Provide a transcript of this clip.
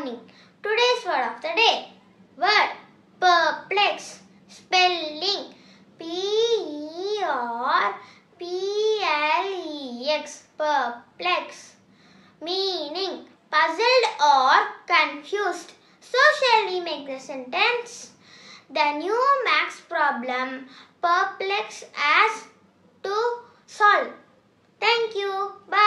morning. Today's word of the day. Word perplex. Spelling P E R P L E X. Perplex. Meaning puzzled or confused. So shall we make the sentence? The new max problem perplex us to solve. Thank you. Bye.